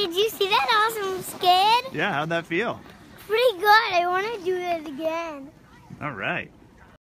Did you see that awesome skid? Yeah, how'd that feel? Pretty good. I want to do it again. All right.